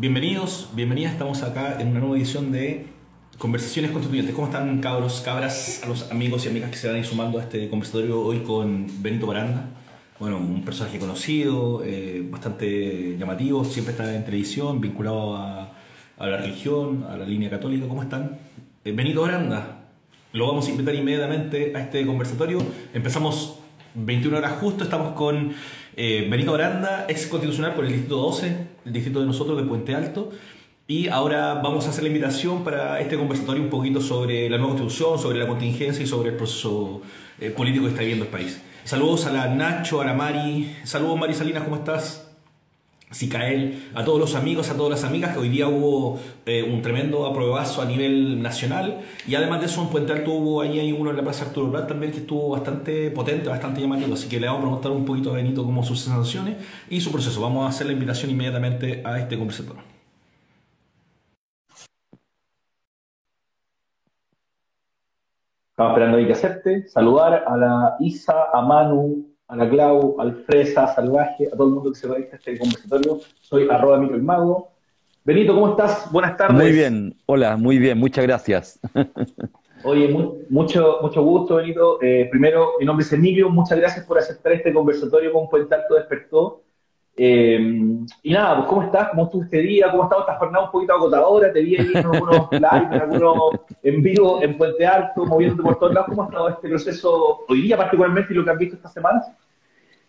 Bienvenidos, bienvenidas, estamos acá en una nueva edición de Conversaciones Constituyentes. ¿Cómo están cabros, cabras, a los amigos y amigas que se van a ir sumando a este conversatorio hoy con Benito Baranda? Bueno, un personaje conocido, eh, bastante llamativo, siempre está en televisión, vinculado a, a la religión, a la línea católica. ¿Cómo están? Eh, Benito Baranda, lo vamos a invitar inmediatamente a este conversatorio. Empezamos 21 horas justo, estamos con eh, Benito Aranda, ex constitucional por el Distrito 12, el distrito de nosotros de Puente Alto. Y ahora vamos a hacer la invitación para este conversatorio un poquito sobre la nueva constitución, sobre la contingencia y sobre el proceso eh, político que está viviendo el país. Saludos a la Nacho, a la Mari. Saludos Mari Salinas, ¿cómo estás? Sicael, a todos los amigos, a todas las amigas, que hoy día hubo eh, un tremendo aprobazo a nivel nacional y además de eso en Puente Alto hubo ahí hay uno en la Plaza Arturo Prat también que estuvo bastante potente, bastante llamativo, así que le vamos a preguntar un poquito a Benito cómo sus sensaciones y su proceso. Vamos a hacer la invitación inmediatamente a este conversatorio. Estamos esperando ahí que acepte. Saludar a la Isa, a Manu, a la Clau, al Fresa, Salvaje, a todo el mundo que se va a este conversatorio. Soy arroba Mito el Mago. Benito, ¿cómo estás? Buenas tardes. Muy bien, hola, muy bien, muchas gracias. Oye, mucho, mucho gusto, Benito. Eh, primero, mi nombre es Emilio, muchas gracias por aceptar este conversatorio con Puente Alto Despertó. Eh, y nada, pues ¿cómo estás? ¿Cómo estuvo este día? ¿Cómo estado esta jornada un poquito agotadora? Te vi ahí en algunos live, en algunos en vivo en Puente Alto, moviéndote por todos lados. ¿Cómo ha estado este proceso hoy día particularmente y lo que has visto estas semanas?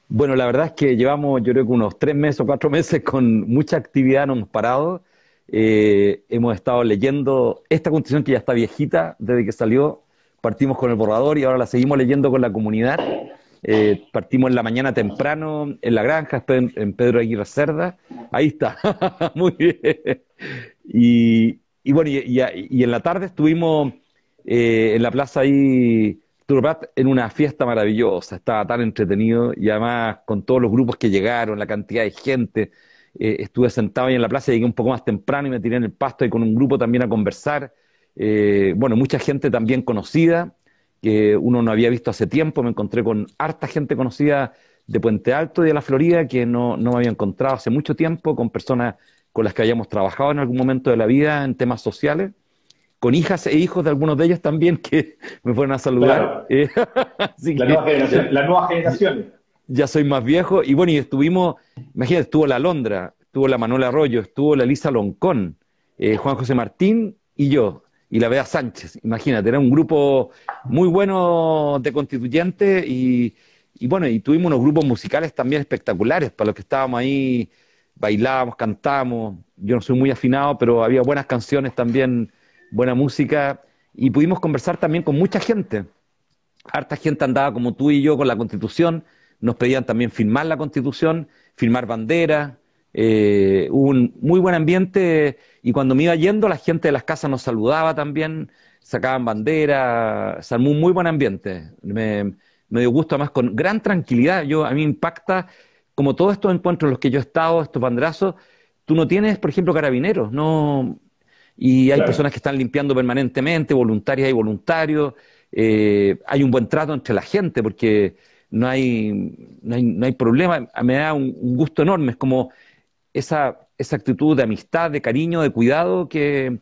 Bueno, la verdad es que llevamos yo creo que unos tres meses o cuatro meses con mucha actividad, no hemos parado. Eh, hemos estado leyendo esta constitución que ya está viejita desde que salió. Partimos con el borrador y ahora la seguimos leyendo con la comunidad. Eh, partimos en la mañana temprano en la granja, en Pedro Aguirre Cerda. Ahí está, muy bien. Y, bueno, y, en la tarde estuvimos eh, en la plaza ahí, Turbat, en una fiesta maravillosa. Estaba tan entretenido y además con todos los grupos que llegaron, la cantidad de gente. Eh, estuve sentado ahí en la plaza, llegué un poco más temprano y me tiré en el pasto y con un grupo también a conversar. bueno, mucha gente también conocida que uno no había visto hace tiempo. Me encontré con harta gente conocida de Puente Alto y de la Florida que no, no me había encontrado hace mucho tiempo, con personas con las que habíamos trabajado en algún momento de la vida en temas sociales, con hijas e hijos de algunos de ellos también que me fueron a saludar. Eh, la, nueva generación, las nuevas generaciones. Ya soy más viejo y bueno, y estuvimos, imagínate, estuvo la Londra, estuvo la Manuela Arroyo, estuvo la Elisa Loncón, eh, Juan José Martín y yo y la Bea Sánchez. Imagínate, era un grupo muy bueno de constituyentes y, bueno, y tuvimos unos grupos musicales también espectaculares para los que estábamos ahí, bailábamos, cantábamos. Yo no soy muy afinado, pero había buenas canciones también, buena música y pudimos conversar también con mucha gente. Harta gente andaba como tú y yo con la constitución, nos pedían también firmar la constitución, firmar banderas, eh, hubo un muy buen ambiente y cuando me iba yendo la gente de las casas nos saludaba también, sacaban bandera, se armó un muy buen ambiente. Me, dio gusto además con gran tranquilidad. Yo, a mí impacta como todos estos encuentros en los que yo he estado, estos banderazos, tú no tienes, por ejemplo, carabineros, no y hay personas que están limpiando permanentemente, voluntarias y voluntarios. Eh, hay un buen trato entre la gente porque no hay, no hay, no hay problema. Me da un, un gusto enorme. Es como esa, esa actitud de amistad, de cariño, de cuidado que,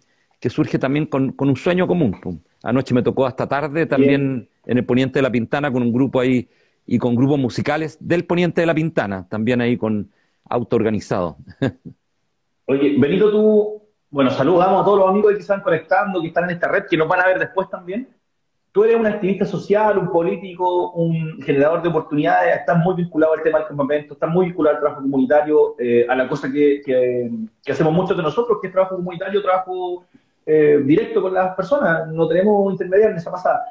surge también con, un sueño común. Anoche me tocó hasta tarde también en el Poniente de la Pintana con un grupo ahí y con grupos musicales del Poniente de la Pintana, también ahí con autoorganizado. Oye, Benito, tú, bueno, saludamos a todos los amigos que están conectando, que están en esta red, que nos van a ver después también tú eres un activista social, un político, un generador de oportunidades, estás muy vinculado al tema del campamento, estás muy vinculado al trabajo comunitario, eh, a la cosa que, hacemos muchos de nosotros, que es trabajo comunitario, trabajo eh, directo con las personas, no tenemos intermediarios en esa pasada.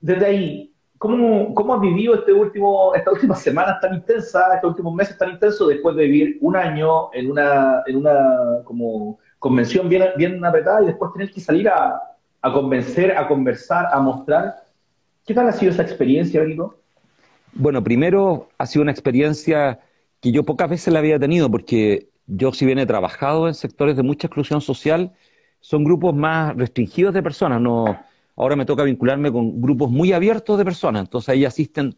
Desde ahí, ¿cómo, cómo has vivido este último, estas últimas semanas tan intensas, estos últimos meses tan intensos, después de vivir un año en una, en una como convención bien, bien apretada y después tener que salir a a convencer, a conversar, a mostrar. ¿Qué tal ha sido esa experiencia, Benito? Bueno, primero ha sido una experiencia que yo pocas veces la había tenido, porque yo si bien he trabajado en sectores de mucha exclusión social, son grupos más restringidos de personas. No, ahora me toca vincularme con grupos muy abiertos de personas. Entonces ahí asisten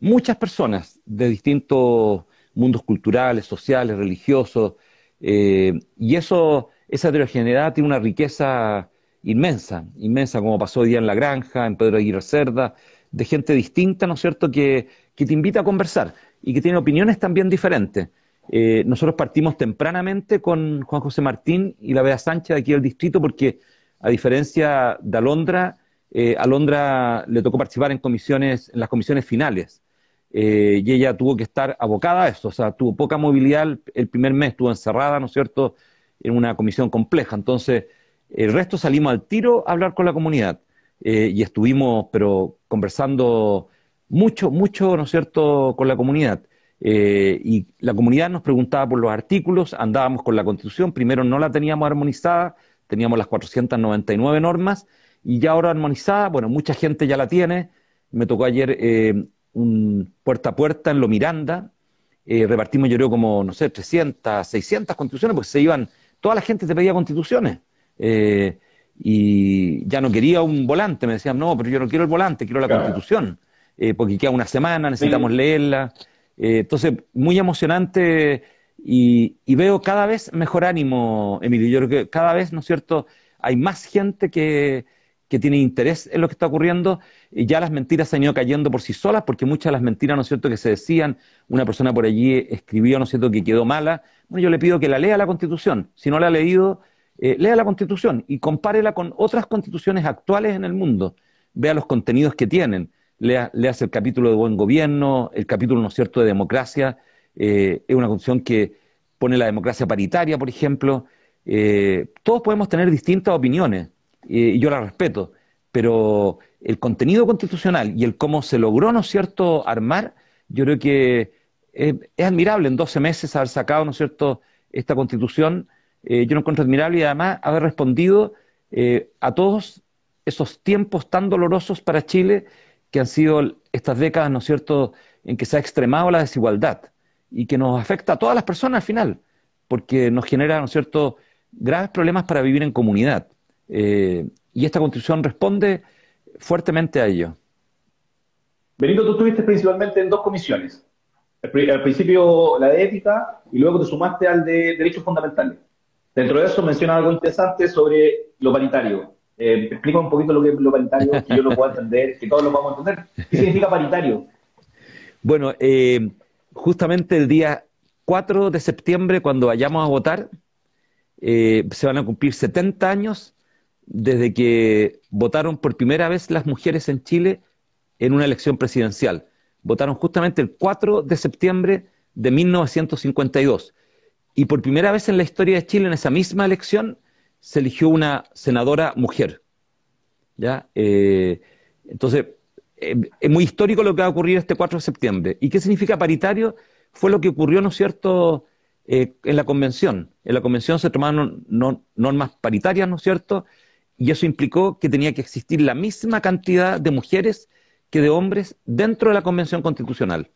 muchas personas de distintos mundos culturales, sociales, religiosos, y eso, esa heterogeneidad tiene una riqueza inmensa, inmensa, como pasó hoy día en La Granja, en Pedro Aguirre Cerda, de gente distinta, ¿no es cierto?, que, que te invita a conversar y que tiene opiniones también diferentes. Eh, nosotros partimos tempranamente con Juan José Martín y la Bea Sánchez de aquí del distrito porque, a diferencia de Alondra, eh, Alondra le tocó participar en comisiones, en las comisiones finales. Eh, y ella tuvo que estar abocada a eso, o sea, tuvo poca movilidad el, primer mes, estuvo encerrada, ¿no es cierto?, en una comisión compleja. Entonces, el resto salimos al tiro a hablar con la comunidad y estuvimos, pero conversando mucho, mucho, ¿no es cierto?, con la comunidad. Eh, y la comunidad nos preguntaba por los artículos, andábamos con la Constitución, primero no la teníamos armonizada, teníamos las 499 normas, y ya ahora armonizada, bueno, mucha gente ya la tiene. Me tocó ayer eh, un puerta a puerta en Lo Miranda, eh, repartimos yo creo como, no sé, 300, 600 constituciones, porque se iban, toda la gente te pedía constituciones. Y ya no quería un volante, me decían, no, pero yo no quiero el volante, quiero la constitución. Eh, porque queda una semana, necesitamos leerla. Eh, entonces, muy emocionante y, veo cada vez mejor ánimo, Emilio. Yo creo que cada vez, ¿no es cierto?, hay más gente que, que tiene interés en lo que está ocurriendo y ya las mentiras se han ido cayendo por sí solas, porque muchas de las mentiras, ¿no es cierto?, que se decían, una persona por allí escribió, ¿no es cierto?, que quedó mala. Bueno, yo le pido que la lea la Constitución. Si no la ha leído, eh, lea la Constitución y compárela con otras constituciones actuales en el mundo. Vea los contenidos que tienen leas, el capítulo de buen gobierno, el capítulo, ¿no es cierto?, de democracia. Eh, es una constitución que pone la democracia paritaria, por ejemplo. Eh, todos podemos tener distintas opiniones, y yo las respeto, pero el contenido constitucional y el cómo se logró, ¿no es cierto?, armar, yo creo que es, admirable en 12 meses haber sacado, ¿no es cierto?, esta constitución. Eh, yo lo encuentro admirable y además haber respondido a todos esos tiempos tan dolorosos para Chile que han sido estas décadas, ¿no es cierto?, en que se ha extremado la desigualdad y que nos afecta a todas las personas al final, porque nos genera, ¿no es cierto?, graves problemas para vivir en comunidad. Eh, y esta constitución responde fuertemente a ello. Benito, tú estuviste principalmente en dos comisiones. Al principio la de ética y luego te sumaste al de derechos fundamentales. Dentro de eso menciona algo interesante sobre lo paritario. Eh, explica un poquito lo que es lo paritario, que yo lo pueda entender, que todos lo vamos a entender. ¿Qué significa paritario? Bueno, eh, justamente el día 4 de septiembre, cuando vayamos a votar, eh, se van a cumplir 70 años desde que votaron por primera vez las mujeres en Chile en una elección presidencial. Votaron justamente el 4 de septiembre de 1952. Y por primera vez en la historia de Chile, en esa misma elección, se eligió una senadora mujer. ¿ya? Eh, entonces, eh, es muy histórico lo que va a ocurrir este 4 de septiembre. ¿Y qué significa paritario? Fue lo que ocurrió, ¿no es cierto?, eh, en la convención. En la convención se tomaron normas paritarias, ¿no es cierto? Y eso implicó que tenía que existir la misma cantidad de mujeres que de hombres dentro de la convención constitucional.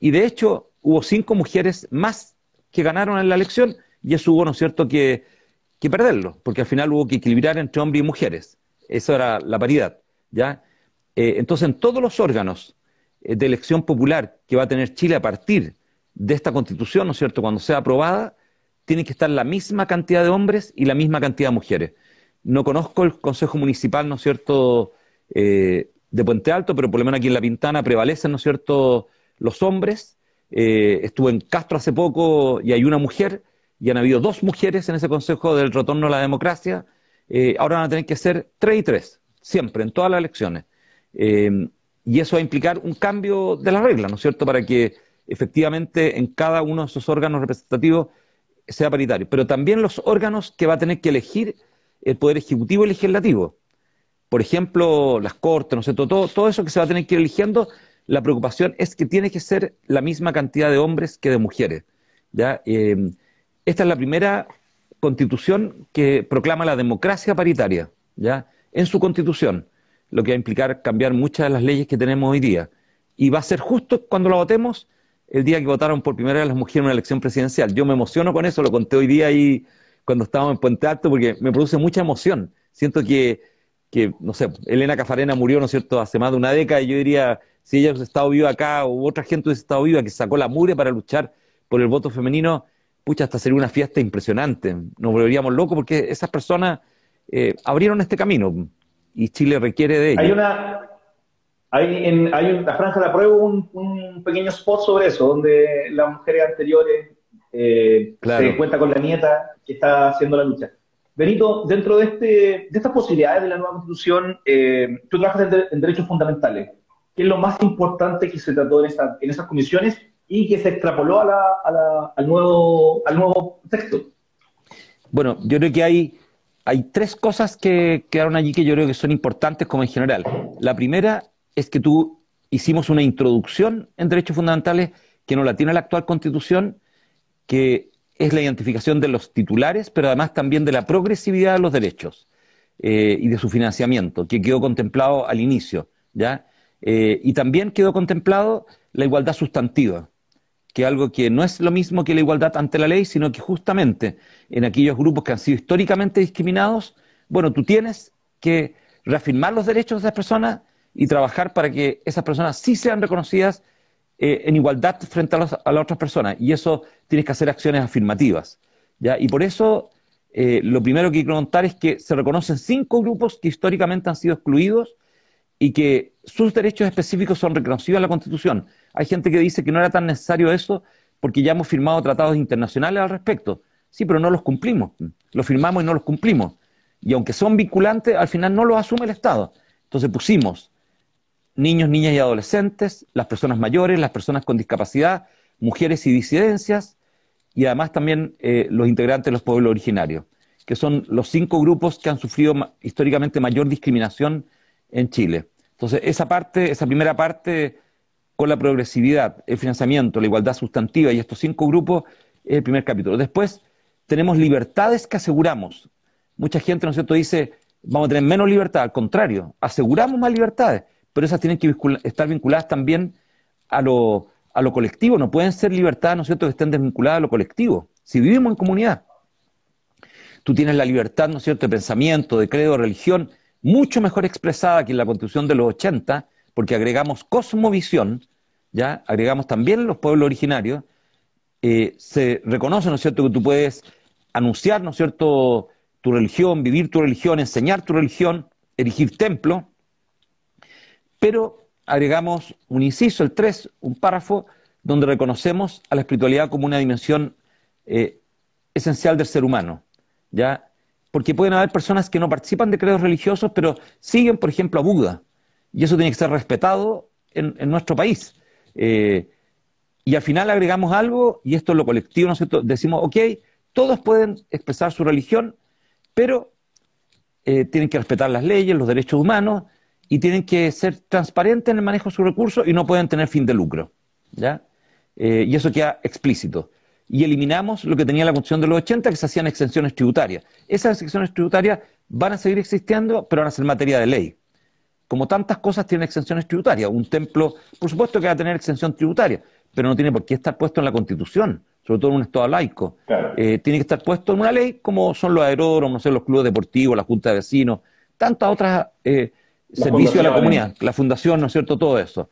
Y de hecho, hubo cinco mujeres más que ganaron en la elección, y eso hubo, ¿no es cierto?, que perderlo, porque al final hubo que equilibrar entre hombres y mujeres. Eso era la paridad. ¿ya? Eh, entonces, en todos los órganos eh, de elección popular que va a tener Chile a partir de esta constitución, ¿no es cierto?, cuando sea aprobada, tiene que estar la misma cantidad de hombres y la misma cantidad de mujeres. No conozco el Consejo Municipal, ¿no es cierto?, eh, de Puente Alto, pero por lo menos aquí en La Pintana prevalecen, ¿no es cierto?, los hombres. Estuve en Castro hace poco y hay una mujer y han habido dos mujeres en ese Consejo del Retorno a la Democracia, eh, ahora van a tener que ser tres y tres, siempre, en todas las elecciones. Eh, y eso va a implicar un cambio de la regla, ¿no es cierto?, para que efectivamente en cada uno de esos órganos representativos sea paritario. Pero también los órganos que va a tener que elegir el Poder Ejecutivo y Legislativo. Por ejemplo, las Cortes, ¿no es cierto?, todo, todo eso que se va a tener que ir eligiendo, la preocupación es que tiene que ser la misma cantidad de hombres que de mujeres. ¿ya? Eh, esta es la primera constitución que proclama la democracia paritaria, ¿ya? En su constitución, lo que va a implicar cambiar muchas de las leyes que tenemos hoy día. Y va a ser justo cuando la votemos el día que votaron por primera vez las mujeres en una elección presidencial. Yo me emociono con eso, lo conté hoy día ahí cuando estábamos en Puente Alto, porque me produce mucha emoción. Siento que, que, no sé, Elena Cafarena murió, ¿no es cierto?, hace más de una década, y yo diría, si ella hubiese estado viva acá, o otra gente hubiese estado viva, que sacó la mure para luchar por el voto femenino, pucha, hasta sería una fiesta impresionante. Nos volveríamos locos porque esas personas eh, abrieron este camino y Chile requiere de ello. Hay una, hay en, hay en la Franja de la Prueba un, un, pequeño spot sobre eso, donde las mujeres anteriores eh, se cuenta con la nieta que está haciendo la lucha. Benito, dentro de, este, de estas posibilidades de la nueva constitución, eh, tú trabajas en, derechos fundamentales. ¿Qué es lo más importante que se trató en, esa, en esas comisiones y que se extrapoló a la, a la, al, nuevo, al nuevo texto? Bueno, yo creo que hay, hay tres cosas que quedaron allí que yo creo que son importantes como en general. La primera es que tú hicimos una introducción en derechos fundamentales que no la tiene la actual constitución, que es la identificación de los titulares, pero además también de la progresividad de los derechos eh, y de su financiamiento, que quedó contemplado al inicio, ¿ya? Eh, y también quedó contemplado la igualdad sustantiva, que algo que no es lo mismo que la igualdad ante la ley, sino que justamente en aquellos grupos que han sido históricamente discriminados, bueno, tú tienes que reafirmar los derechos de esas personas y trabajar para que esas personas sí sean reconocidas eh, en igualdad frente a, las otras personas. Y eso tienes que hacer acciones afirmativas. ¿ya? Y por eso eh, lo primero que quiero contar es que se reconocen cinco grupos que históricamente han sido excluidos y que sus derechos específicos son reconocidos en la Constitución. Hay gente que dice que no era tan necesario eso porque ya hemos firmado tratados internacionales al respecto. Sí, pero no los cumplimos. Los firmamos y no los cumplimos. Y aunque son vinculantes, al final no los asume el Estado. Entonces pusimos niños, niñas y adolescentes, las personas mayores, las personas con discapacidad, mujeres y disidencias, y además también eh, los integrantes de los pueblos originarios, que son los cinco grupos que han sufrido históricamente mayor discriminación en Chile. Entonces, esa parte, esa primera parte, con la progresividad, el financiamiento, la igualdad sustantiva y estos cinco grupos, es el primer capítulo. Después tenemos libertades que aseguramos. Mucha gente, ¿no es cierto?, dice, vamos a tener menos libertad. Al contrario, aseguramos más libertades pero esas tienen que estar vinculadas también a lo, a lo colectivo, no pueden ser libertades, ¿no es cierto?, que estén desvinculadas a lo colectivo. Si vivimos en comunidad, tú tienes la libertad, ¿no es cierto?, de pensamiento, de credo, de religión, mucho mejor expresada que en la Constitución de los 80, porque agregamos cosmovisión, ¿ya? Agregamos también los pueblos originarios, eh, se reconoce, ¿no es cierto?, que tú puedes anunciar, ¿no es cierto?, tu religión, vivir tu religión, enseñar tu religión, erigir templo, pero agregamos un inciso, el 3, un párrafo, donde reconocemos a la espiritualidad como una dimensión eh, esencial del ser humano, ¿ya? Porque pueden haber personas que no participan de credos religiosos, pero siguen, por ejemplo, a Buda, y eso tiene que ser respetado en, nuestro país. Eh, y al final agregamos algo, y esto es lo colectivo, ¿no es cierto? Decimos, ok, todos pueden expresar su religión, pero eh, tienen que respetar las leyes, los derechos humanos, y tienen que ser transparentes en el manejo de sus recursos y no pueden tener fin de lucro. ¿ya? Eh, y eso queda explícito. Y eliminamos lo que tenía la Constitución de los 80, que se hacían exenciones tributarias. Esas exenciones tributarias van a seguir existiendo, pero van a ser materia de ley. Como tantas cosas tienen exenciones tributarias. Un templo, por supuesto que va a tener exención tributaria, pero no tiene por qué estar puesto en la Constitución, sobre todo en un Estado laico. Eh, tiene que estar puesto en una ley como son los aeródromos, los clubes deportivos, la Junta de Vecinos, tantas otras eh, servicio a la comunidad, la fundación, ¿no es cierto? Todo eso.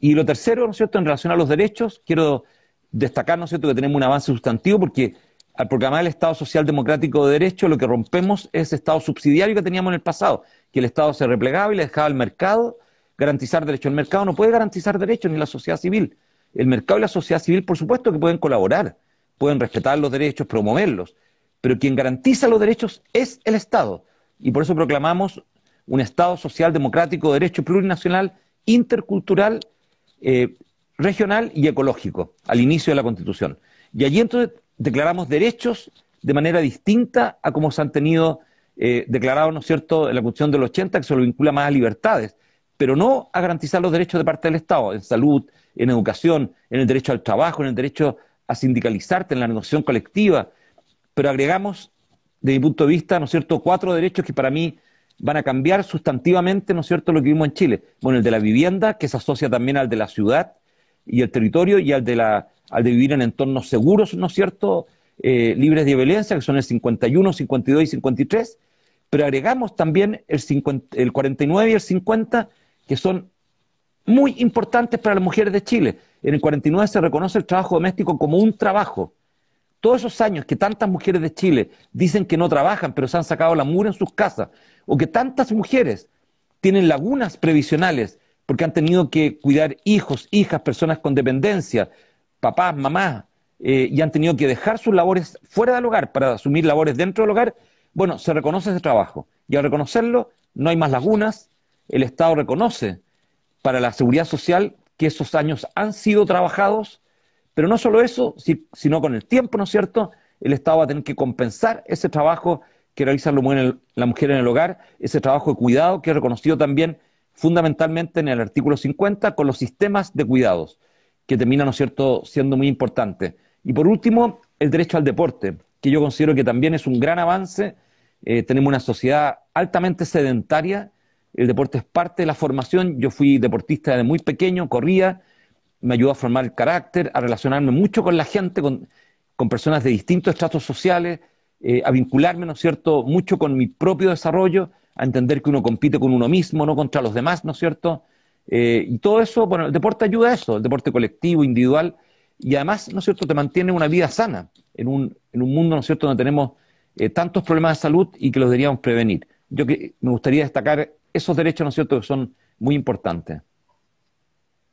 Y lo tercero, ¿no es cierto? En relación a los derechos, quiero destacar, ¿no es cierto?, que tenemos un avance sustantivo porque al proclamar el Estado Social Democrático de Derecho, lo que rompemos es el Estado subsidiario que teníamos en el pasado, que el Estado se replegaba y le dejaba al mercado garantizar derechos. El mercado no puede garantizar derechos ni la sociedad civil. El mercado y la sociedad civil, por supuesto, que pueden colaborar, pueden respetar los derechos, promoverlos, pero quien garantiza los derechos es el Estado. Y por eso proclamamos un Estado social, democrático, de derecho plurinacional, intercultural, eh, regional y ecológico, al inicio de la Constitución. Y allí entonces declaramos derechos de manera distinta a como se han tenido eh, declarados, ¿no es cierto?, en la Constitución del 80, que se lo vincula más a libertades, pero no a garantizar los derechos de parte del Estado, en salud, en educación, en el derecho al trabajo, en el derecho a sindicalizarte, en la negociación colectiva, pero agregamos, desde mi punto de vista, ¿no es cierto?, cuatro derechos que para mí van a cambiar sustantivamente, ¿no es cierto?, lo que vimos en Chile. Bueno, el de la vivienda, que se asocia también al de la ciudad y el territorio, y al de, la, al de vivir en entornos seguros, ¿no es cierto?, eh, libres de violencia, que son el 51, 52 y 53, pero agregamos también el, el 49 y el 50, que son muy importantes para las mujeres de Chile. En el 49 se reconoce el trabajo doméstico como un trabajo, todos esos años que tantas mujeres de Chile dicen que no trabajan, pero se han sacado la mura en sus casas, o que tantas mujeres tienen lagunas previsionales porque han tenido que cuidar hijos, hijas, personas con dependencia, papás, mamás, eh, y han tenido que dejar sus labores fuera del hogar para asumir labores dentro del hogar, bueno, se reconoce ese trabajo. Y al reconocerlo, no hay más lagunas, el Estado reconoce para la seguridad social que esos años han sido trabajados, pero no solo eso, sino con el tiempo, ¿no es cierto? El Estado va a tener que compensar ese trabajo que realiza la mujer en el hogar, ese trabajo de cuidado que es reconocido también fundamentalmente en el artículo 50 con los sistemas de cuidados, que termina, ¿no es cierto?, siendo muy importante. Y por último, el derecho al deporte, que yo considero que también es un gran avance. Eh, tenemos una sociedad altamente sedentaria, el deporte es parte de la formación. Yo fui deportista desde muy pequeño, corría, me ayudó a formar el carácter, a relacionarme mucho con la gente, con, personas de distintos estratos sociales, eh, a vincularme, ¿no es cierto?, mucho con mi propio desarrollo, a entender que uno compite con uno mismo, no contra los demás, ¿no es cierto? Eh, y todo eso, bueno, el deporte ayuda a eso, el deporte colectivo, individual, y además, ¿no es cierto?, te mantiene una vida sana en un, en un mundo, ¿no es cierto?, donde tenemos eh, tantos problemas de salud y que los deberíamos prevenir. Yo que, me gustaría destacar esos derechos, ¿no es cierto?, que son muy importantes.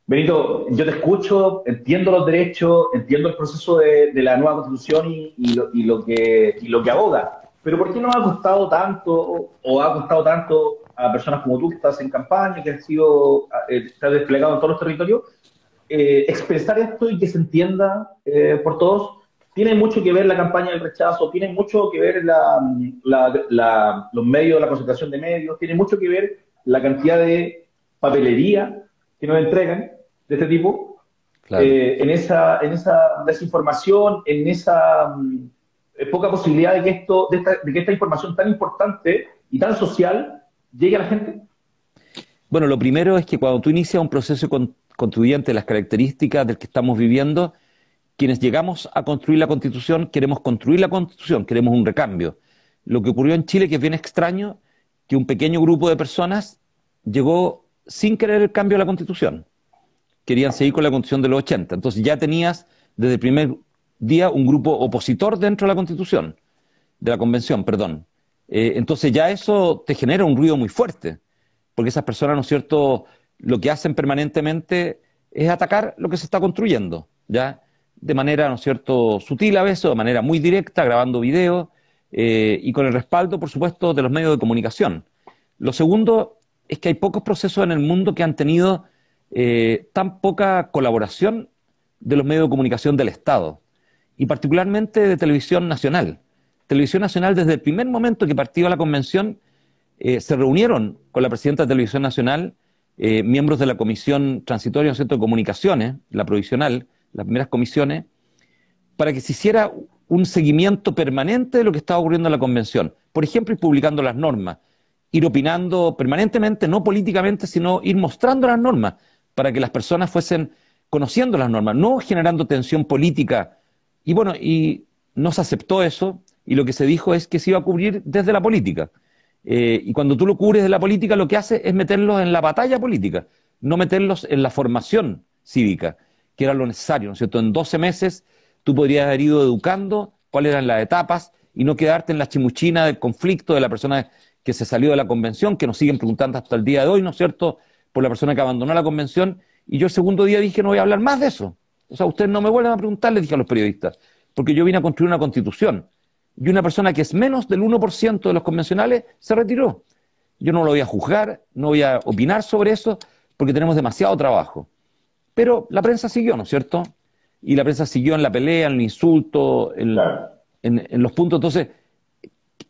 Benito, yo te escucho, entiendo los derechos, entiendo el proceso de, la nueva constitución y, lo, que, lo que aboga, pero ¿por qué no ha costado tanto o ha costado tanto a personas como tú que estás en campaña, que has sido eh, desplegado en todos los territorios, eh, expresar esto y que se entienda eh, por todos? Tiene mucho que ver la campaña del rechazo, tiene mucho que ver los medios, la concentración de medios, tiene mucho que ver la cantidad de papelería que nos entregan de este tipo, eh, en, esa, en esa desinformación, en esa mm, poca posibilidad de que, esto, de, que esta información tan importante y tan social llegue a la gente? Bueno, lo primero es que cuando tú inicias un proceso constituyente de las características del que estamos viviendo, quienes llegamos a construir la constitución queremos construir la constitución, queremos un recambio. Lo que ocurrió en Chile, que es bien extraño, que un pequeño grupo de personas llegó sin querer el cambio de la constitución querían seguir con la constitución de los 80. Entonces ya tenías desde el primer día un grupo opositor dentro de la constitución, de la convención, perdón. Eh, entonces ya eso te genera un ruido muy fuerte, porque esas personas, ¿no es cierto?, lo que hacen permanentemente es atacar lo que se está construyendo, ¿ya? De manera, ¿no es cierto?, sutil a veces, de manera muy directa, grabando videos, eh, y con el respaldo, por supuesto, de los medios de comunicación. Lo segundo es que hay pocos procesos en el mundo que han tenido eh, tan poca colaboración de los medios de comunicación del Estado y particularmente de Televisión Nacional. Televisión Nacional desde el primer momento que partió la convención eh, se reunieron con la presidenta de Televisión Nacional, eh, miembros de la Comisión Transitoria de Comunicaciones, la provisional, las primeras comisiones, para que se hiciera un seguimiento permanente de lo que estaba ocurriendo en la convención. Por ejemplo, ir publicando las normas, ir opinando permanentemente, no políticamente, sino ir mostrando las normas para que las personas fuesen conociendo las normas, no generando tensión política. Y bueno, y no se aceptó eso, y lo que se dijo es que se iba a cubrir desde la política. Eh, y cuando tú lo cubres de la política, lo que hace es meterlos en la batalla política, no meterlos en la formación cívica, que era lo necesario, ¿no es cierto? En 12 meses tú podrías haber ido educando cuáles eran las etapas y no quedarte en la chimuchina del conflicto de la persona que se salió de la convención, que nos siguen preguntando hasta el día de hoy, ¿no es cierto? Por la persona que abandonó la convención, y yo el segundo día dije no voy a hablar más de eso. O sea, ustedes no me vuelvan a preguntar, le dije a los periodistas, porque yo vine a construir una constitución. Y una persona que es menos del 1% de los convencionales se retiró. Yo no lo voy a juzgar, no voy a opinar sobre eso, porque tenemos demasiado trabajo. Pero la prensa siguió, ¿no es cierto? Y la prensa siguió en la pelea, en el insulto, en, en los puntos. Entonces,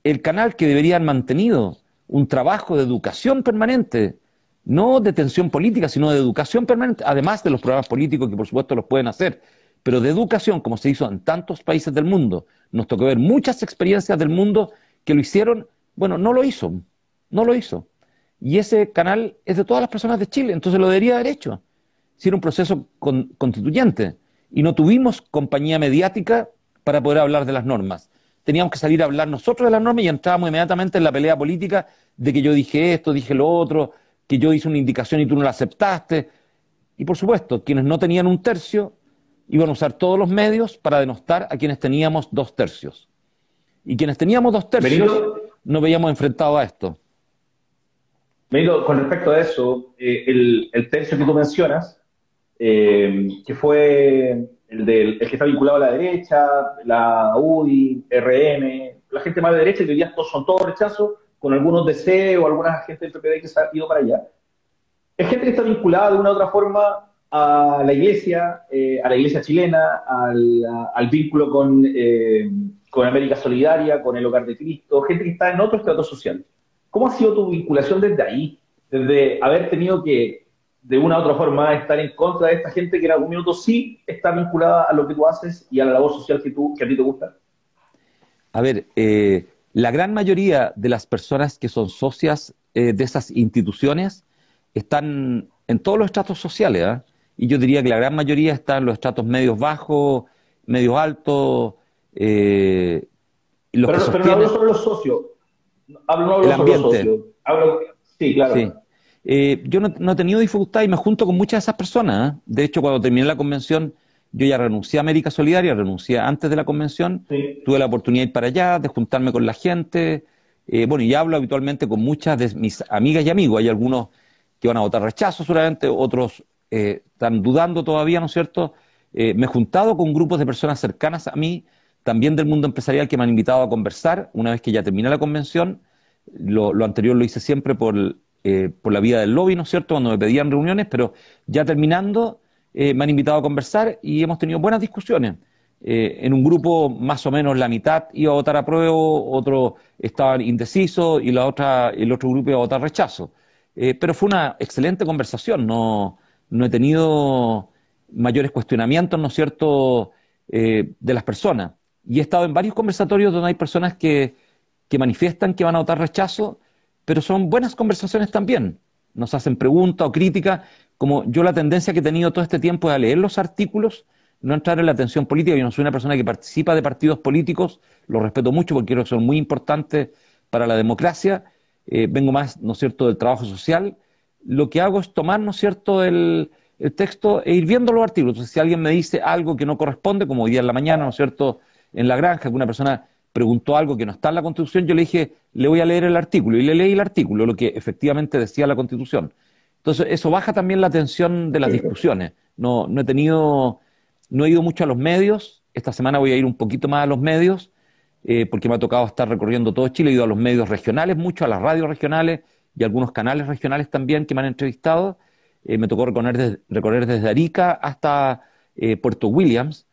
el canal que debería haber mantenido un trabajo de educación permanente, no de tensión política, sino de educación permanente, además de los programas políticos que por supuesto los pueden hacer, pero de educación, como se hizo en tantos países del mundo. Nos tocó ver muchas experiencias del mundo que lo hicieron, bueno, no lo hizo, no lo hizo. Y ese canal es de todas las personas de Chile, entonces lo debería haber hecho. Si era un proceso constituyente y no tuvimos compañía mediática para poder hablar de las normas. Teníamos que salir a hablar nosotros de las normas y entrábamos inmediatamente en la pelea política de que yo dije esto, dije lo otro, que yo hice una indicación y tú no la aceptaste. Y por supuesto, quienes no tenían un tercio iban a usar todos los medios para denostar a quienes teníamos dos tercios. Y quienes teníamos dos tercios no veíamos enfrentados a esto. Benito, con respecto a eso, eh, el, tercio que tú mencionas, eh, que fue el, del, el que está vinculado a la derecha, la UDI, RM, la gente más de derecha, que hoy día son todos rechazos, con algunos DC o alguna gente del PPD que se ha ido para allá. Es gente que está vinculada de una u otra forma a la iglesia, eh, a la iglesia chilena, al, vínculo con, con América Solidaria, con el Hogar de Cristo, gente que está en otro estrato social. ¿Cómo ha sido tu vinculación desde ahí? Desde haber tenido que, de una u otra forma, estar en contra de esta gente que en algún minuto sí está vinculada a lo que tú haces y a la labor social que, tú, que a ti te gusta. A ver, eh, la gran mayoría de las personas que son socias eh, de esas instituciones están en todos los estratos sociales, ¿ah? y yo diría que la gran mayoría está en los estratos medios bajos, medios altos. Eh, los pero, pero no hablo solo los socios, Hablo, el ambiente. sí, claro. Eh, yo no, he tenido dificultad y me junto con muchas de esas personas. ¿eh? De hecho, cuando terminé la convención, yo ya renuncié a América Solidaria, renuncié antes de la convención. Tuve la oportunidad de ir para allá, de juntarme con la gente. Eh, bueno, y hablo habitualmente con muchas de mis amigas y amigos. Hay algunos que van a votar rechazo, seguramente, otros están dudando todavía, ¿no es cierto? me he juntado con grupos de personas cercanas a mí también del mundo empresarial que me han invitado a conversar una vez que ya terminé la convención. Lo, anterior lo hice siempre por, eh, por, la vida del lobby, ¿no es cierto?, cuando me pedían reuniones, pero ya terminando eh, me han invitado a conversar y hemos tenido buenas discusiones. Eh, en un grupo más o menos la mitad iba a votar apruebo, otro estaba indeciso y la otra, el otro grupo iba a votar rechazo. pero fue una excelente conversación, no, no he tenido mayores cuestionamientos, ¿no cierto?, de las personas. Y he estado en varios conversatorios donde hay personas que, manifiestan que van a votar rechazo, pero son buenas conversaciones también. Nos hacen preguntas o críticas, como yo la tendencia que he tenido todo este tiempo es a leer los artículos, no entrar en la atención política. Yo no soy una persona que participa de partidos políticos, lo respeto mucho porque creo que son muy importantes para la democracia. Eh, vengo más, ¿no es cierto?, del trabajo social. Lo que hago es tomar, ¿no es cierto?, el, el texto e ir viendo los artículos. Entonces, si alguien me dice algo que no corresponde, como hoy día en la mañana, ¿no es cierto?, en la granja, que una persona preguntó algo que no está en la Constitución, yo le dije, le voy a leer el artículo, y le leí el artículo, lo que efectivamente decía la Constitución. Entonces, eso baja también la tensión de las discusiones. No, no he tenido, no he ido mucho a los medios, esta semana voy a ir un poquito más a los medios, eh, porque me ha tocado estar recorriendo todo Chile, he ido a los medios regionales, mucho a las radios regionales y algunos canales regionales también que me han entrevistado. Eh, me tocó recorrer recorrer desde Arica hasta eh, Puerto Williams,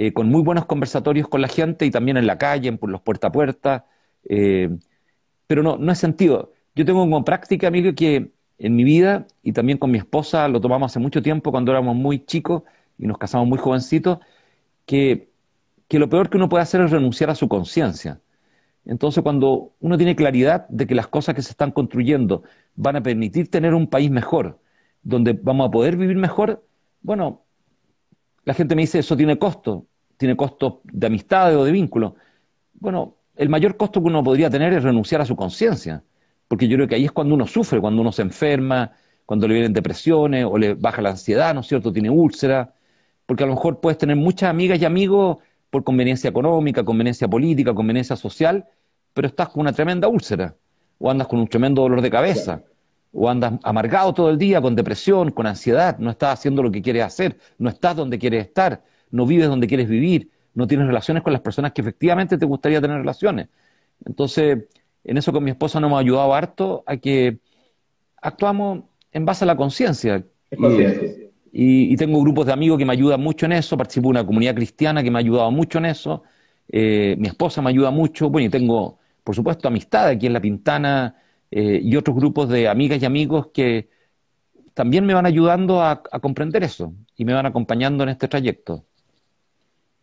eh, con muy buenos conversatorios con la gente y también en la calle, en los puerta a puerta. Eh, pero no, no es sentido. Yo tengo como práctica, Emilio, que en mi vida y también con mi esposa, lo tomamos hace mucho tiempo cuando éramos muy chicos y nos casamos muy jovencitos, que, que lo peor que uno puede hacer es renunciar a su conciencia. Entonces, cuando uno tiene claridad de que las cosas que se están construyendo van a permitir tener un país mejor, donde vamos a poder vivir mejor, bueno, la gente me dice, eso tiene costo, tiene costo de amistad o de vínculo. Bueno, el mayor costo que uno podría tener es renunciar a su conciencia, porque yo creo que ahí es cuando uno sufre, cuando uno se enferma, cuando le vienen depresiones o le baja la ansiedad, ¿no es cierto? Tiene úlcera, porque a lo mejor puedes tener muchas amigas y amigos por conveniencia económica, conveniencia política, conveniencia social, pero estás con una tremenda úlcera o andas con un tremendo dolor de cabeza o andas amargado todo el día con depresión, con ansiedad, no estás haciendo lo que quieres hacer, no estás donde quieres estar, no vives donde quieres vivir, no tienes relaciones con las personas que efectivamente te gustaría tener relaciones. Entonces, en eso con mi esposa nos hemos ayudado harto a que actuamos en base a la conciencia. Y, tengo grupos de amigos que me ayudan mucho en eso, participo de una comunidad cristiana que me ha ayudado mucho en eso, eh, mi esposa me ayuda mucho, bueno, y tengo, por supuesto, amistad aquí en La Pintana, eh, y otros grupos de amigas y amigos que también me van ayudando a, comprender eso y me van acompañando en este trayecto.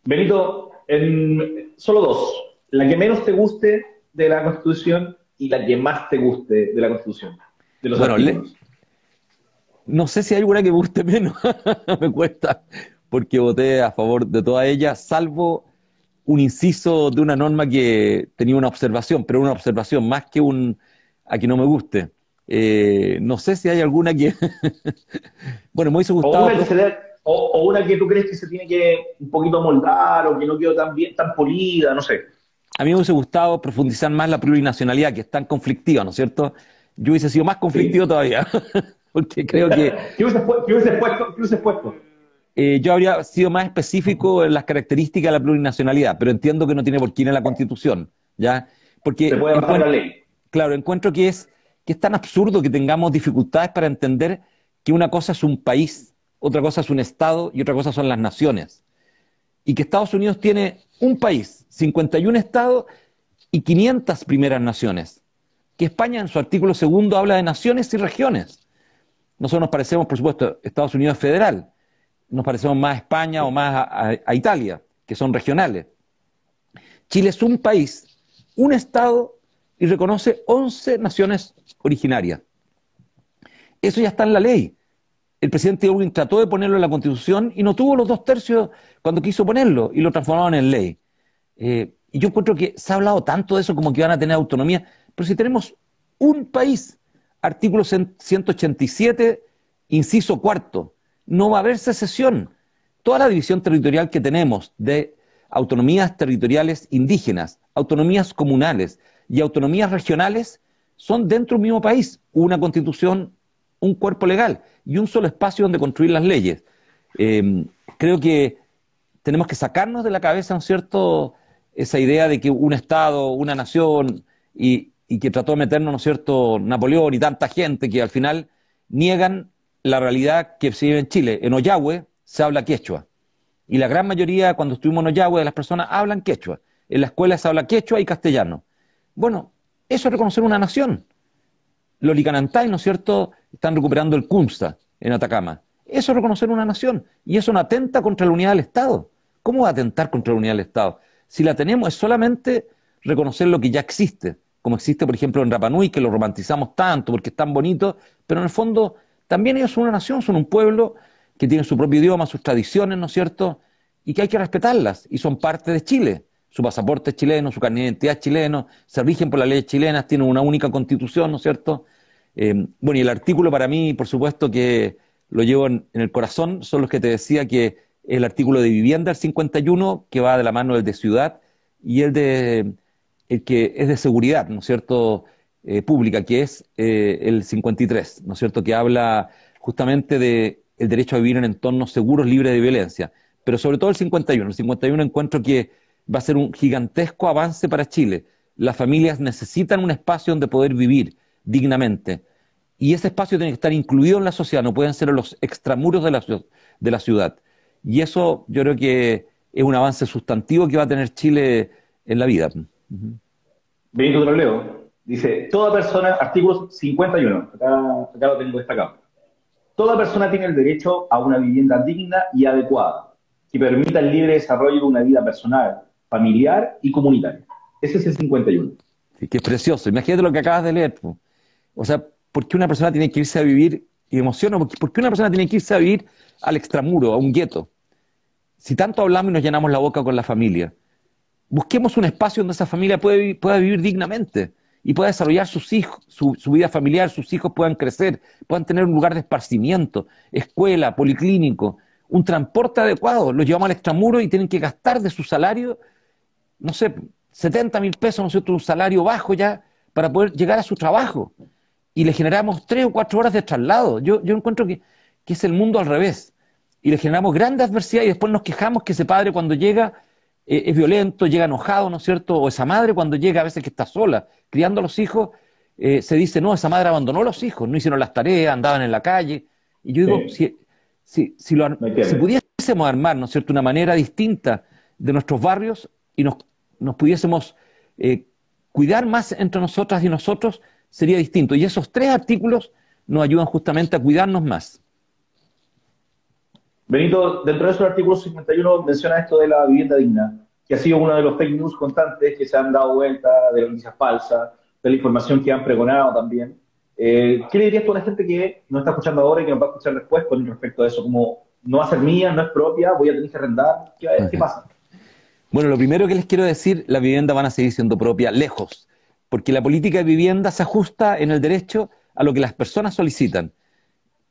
Benito, en, solo dos. La que menos te guste de la Constitución y la que más te guste de la Constitución. De los bueno, no sé si hay alguna que me guste menos, me cuesta, porque voté a favor de todas ellas, salvo un inciso de una norma que tenía una observación, pero una observación más que un, a que no me guste. Eh, no sé si hay alguna que. bueno, me hubiese gustado. O, una que tú crees que se tiene que un poquito moldar o que no quedó tan bien, tan polida, no sé. A mí me hubiese gustado profundizar más la plurinacionalidad, que es tan conflictiva, ¿no es cierto? Yo hubiese sido más conflictivo todavía, porque creo que... ¿Qué hubiese puesto? puesto? Eh, yo habría sido más específico en las características de la plurinacionalidad, pero entiendo que no tiene por qué ir en la Constitución, ¿ya? Porque... Se puede bajar la ley. Claro, encuentro que es, que es tan absurdo que tengamos dificultades para entender que una cosa es un país, otra cosa es un Estado y otra cosa son las naciones. Y que Estados Unidos tiene un país, 51 estados y 500 primeras naciones. Que España en su artículo segundo habla de naciones y regiones. Nosotros nos parecemos, por supuesto, Estados Unidos federal. Nos parecemos más a España o más a, a Italia, que son regionales. Chile es un país, un estado y reconoce 11 naciones originarias. Eso ya está en la ley el presidente Irwin trató de ponerlo en la Constitución y no tuvo los dos tercios cuando quiso ponerlo y lo transformaron en ley. Eh, y yo encuentro que se ha hablado tanto de eso como que van a tener autonomía, pero si tenemos un país, artículo 187, inciso cuarto, no va a haber secesión. Toda la división territorial que tenemos de autonomías territoriales indígenas, autonomías comunales y autonomías regionales son dentro de un mismo país, una constitución un cuerpo legal y un solo espacio donde construir las leyes. Em, creo que tenemos que sacarnos de la cabeza, ¿no es cierto?, esa idea de que un Estado, una nación, y, que trató de meternos, ¿no cierto?, Napoleón y tanta gente que al final niegan la realidad que se vive en Chile. En Oyagüe se habla quechua. Y la gran mayoría, cuando estuvimos en Oyagüe, de las personas hablan quechua. En la escuela se habla quechua y castellano. Bueno, eso es reconocer una nación. Los Licanantay, ¿no es cierto?, están recuperando el Kunsta en Atacama. Eso es reconocer una nación y eso no atenta contra la unidad del Estado. ¿Cómo atentar contra la unidad del Estado? Si la tenemos es solamente reconocer lo que ya existe, como existe, por ejemplo, en Rapanui, que lo romantizamos tanto porque es tan bonito, pero en el fondo también ellos son una nación, son un pueblo que tiene su propio idioma, sus tradiciones, ¿no es cierto? Y que hay que respetarlas y son parte de Chile. Su pasaporte es chileno, su carnet de identidad es chileno, se rigen por las leyes chilenas, tienen una única constitución, ¿no es cierto? Eh, bueno, y el artículo para mí, por supuesto que lo llevo en, el corazón, son los que te decía que el artículo de vivienda, el 51, que va de la mano del de ciudad, y el de el que es de seguridad, ¿no es cierto?, eh, pública, que es eh, el 53, ¿no es cierto?, que habla justamente de el derecho a vivir en entornos seguros, libres de violencia. Pero sobre todo el 51. El 51 encuentro que va a ser un gigantesco avance para Chile. Las familias necesitan un espacio donde poder vivir dignamente. Y ese espacio tiene que estar incluido en la sociedad, no pueden ser los extramuros de la, ciudad. Y eso yo creo que es un avance sustantivo que va a tener Chile en la vida. Benito Troleo dice, toda persona, artículo 51, acá, acá lo tengo destacado, toda persona tiene el derecho a una vivienda digna y adecuada, que permita el libre desarrollo de una vida personal, familiar y comunitaria. Ese es el 51. Sí, que es precioso. Imagínate lo que acabas de leer. O sea, ¿por qué una persona tiene que irse a vivir, y emociona, ¿por qué una persona tiene que irse a vivir al extramuro, a un gueto? Si tanto hablamos y nos llenamos la boca con la familia, busquemos un espacio donde esa familia pueda vivir dignamente y pueda desarrollar sus hijos, su, vida familiar, sus hijos puedan crecer, puedan tener un lugar de esparcimiento, escuela, policlínico, un transporte adecuado. Los llevamos al extramuro y tienen que gastar de su salario, no sé, 70 mil pesos, no sé, un salario bajo ya, para poder llegar a su trabajo y le generamos tres o cuatro horas de traslado. Yo, yo encuentro que, es el mundo al revés. Y le generamos grande adversidad y después nos quejamos que ese padre cuando llega eh, es violento, llega enojado, ¿no es cierto? O esa madre cuando llega a veces que está sola, criando a los hijos, eh, se dice, no, esa madre abandonó a los hijos, no hicieron las tareas, andaban en la calle. Y yo digo, si, si, si, lo, si pudiésemos armar, ¿no es cierto?, una manera distinta de nuestros barrios y nos, nos pudiésemos eh, cuidar más entre nosotras y nosotros, sería distinto. Y esos tres artículos nos ayudan justamente a cuidarnos más. Benito, dentro de esos artículos 51 menciona esto de la vivienda digna, que ha sido uno de los fake news constantes que se han dado vuelta, de las noticias falsas, de la información que han pregonado también. Eh, ¿Qué le dirías tú a la gente que nos está escuchando ahora y que nos va a escuchar después con respecto a eso? Como no va a ser mía, no es propia, voy a tener que arrendar, ¿qué, ¿qué pasa? Bueno, lo primero que les quiero decir, la vivienda van a seguir siendo propia lejos porque la política de vivienda se ajusta en el derecho a lo que las personas solicitan.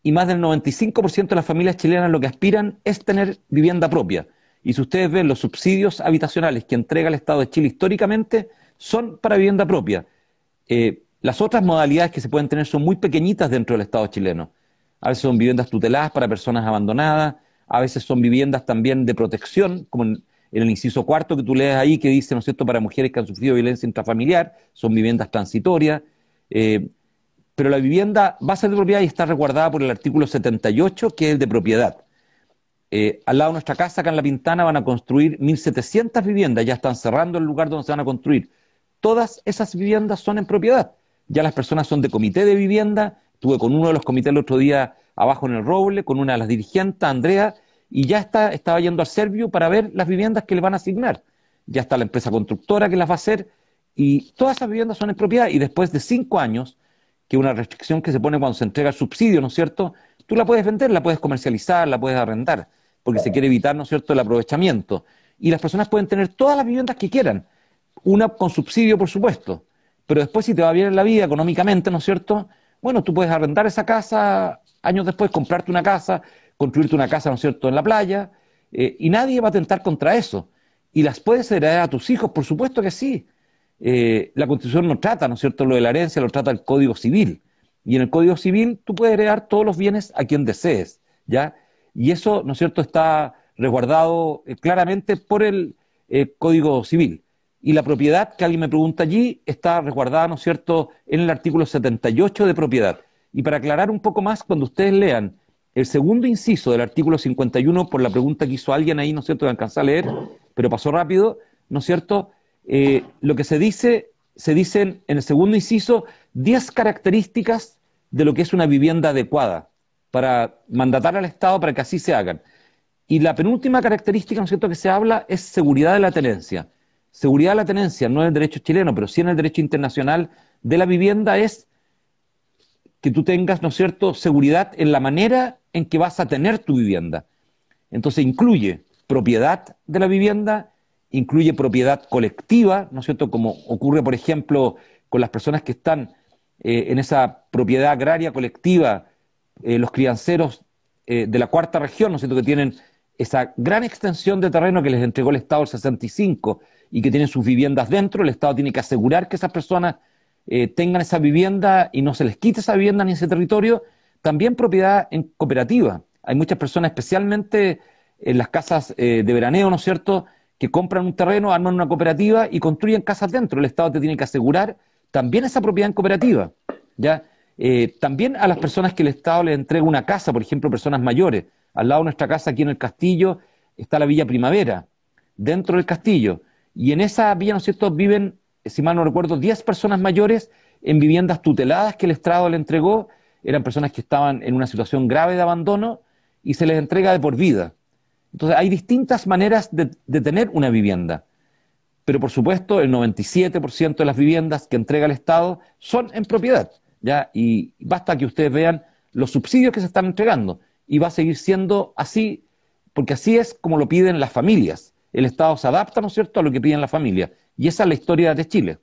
y más del 95% de las familias chilenas lo que aspiran es tener vivienda propia. Y si ustedes ven los subsidios habitacionales que entrega el Estado de Chile históricamente, son para vivienda propia. Eh, las otras modalidades que se pueden tener son muy pequeñitas dentro del Estado chileno. A veces son viviendas tuteladas para personas abandonadas, a veces son viviendas también de protección, como en, el inciso cuarto que tú lees ahí, que dice, ¿no es cierto?, para mujeres que han sufrido violencia intrafamiliar, son viviendas transitorias. Eh, pero la vivienda va a ser de propiedad y está resguardada por el artículo 78, que es el de propiedad. Eh, al lado de nuestra casa, acá en La Pintana, van a construir 1.700 viviendas, ya están cerrando el lugar donde se van a construir. Todas esas viviendas son en propiedad. Ya las personas son de comité de vivienda. Estuve con uno de los comités el otro día abajo en el Roble, con una de las dirigentes, Andrea, y ya está, estaba yendo al Servio para ver las viviendas que le van a asignar. Ya está la empresa constructora que las va a hacer, y todas esas viviendas son en propiedad, y después de cinco años que una restricción que se pone cuando se entrega el subsidio, ¿no es cierto? Tú la puedes vender, la puedes comercializar, la puedes arrendar, porque se quiere evitar, ¿no es cierto?, el aprovechamiento. Y las personas pueden tener todas las viviendas que quieran, una con subsidio, por supuesto, pero después si te va bien en la vida económicamente, ¿no es cierto? Bueno, tú puedes arrendar esa casa, años después comprarte una casa, construirte una casa, ¿no es cierto?, en la playa, eh, y nadie va a atentar contra eso. Y las puedes heredar a tus hijos, por supuesto que sí. Eh, la Constitución no trata, ¿no es cierto?, lo de la herencia, lo trata el Código Civil. Y en el Código Civil tú puedes heredar todos los bienes a quien desees, ¿ya? Y eso, ¿no es cierto?, está resguardado eh, claramente por el Código Civil. Y la propiedad, que alguien me pregunta allí, está resguardada, ¿no es cierto?, en el artículo 78 de propiedad. Y para aclarar un poco más, cuando ustedes lean el segundo inciso del artículo 51, por la pregunta que hizo alguien ahí, ¿no es cierto?, que alcanzó a leer, pero pasó rápido, ¿no es cierto?, eh, lo que se dice, se dicen en el segundo inciso 10 características de lo que es una vivienda adecuada para mandatar al Estado para que así se hagan. Y la penúltima característica, ¿no es cierto?, que se habla es seguridad de la tenencia. Seguridad de la tenencia, no en el derecho chileno, pero sí en el derecho internacional de la vivienda, es que tú tengas, ¿no es cierto?, seguridad en la manera en que vas a tener tu vivienda. Entonces incluye propiedad de la vivienda, incluye propiedad colectiva, ¿no es cierto?, como ocurre, por ejemplo, con las personas que están eh, en esa propiedad agraria colectiva, eh, los crianceros eh, de la cuarta región, ¿no es cierto?, que tienen esa gran extensión de terreno que les entregó el Estado el 65 y que tienen sus viviendas dentro, el Estado tiene que asegurar que esas personas tengan esa vivienda y no se les quite esa vivienda ni ese territorio, también propiedad en cooperativa. Hay muchas personas, especialmente en las casas de veraneo, ¿no es cierto?, que compran un terreno, arman una cooperativa y construyen casas dentro. El Estado te tiene que asegurar también esa propiedad en cooperativa. ¿ya? Eh, también a las personas que el Estado les entrega una casa, por ejemplo, personas mayores. Al lado de nuestra casa, aquí en el castillo, está la Villa Primavera, dentro del castillo. Y en esa villa, ¿no es cierto?, viven, si mal no recuerdo, 10 personas mayores en viviendas tuteladas que el Estado le entregó. Eran personas que estaban en una situación grave de abandono y se les entrega de por vida. Entonces, hay distintas maneras de, tener una vivienda. Pero, por supuesto, el 97% de las viviendas que entrega el Estado son en propiedad. ¿ya? Y basta que ustedes vean los subsidios que se están entregando. Y va a seguir siendo así, porque así es como lo piden las familias. El Estado se adapta, ¿no es cierto?, a lo que piden las familias. Y esa es la historia de Chile.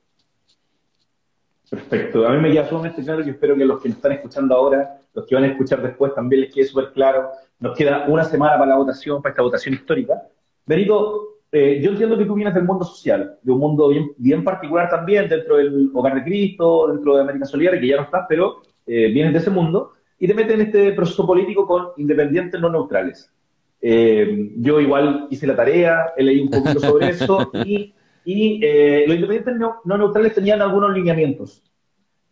Perfecto. A mí me queda sumamente claro y espero que los que nos están escuchando ahora, los que van a escuchar después, también les quede súper claro nos queda una semana para la votación, para esta votación histórica. Benito, eh, yo entiendo que tú vienes del mundo social, de un mundo bien, bien particular también, dentro del Hogar de Cristo, dentro de América Solidaria, que ya no estás, pero eh, vienes de ese mundo, y te metes en este proceso político con independientes no neutrales. Eh, yo igual hice la tarea, he leído un poquito sobre eso, y, y los independientes no, no neutrales tenían algunos lineamientos.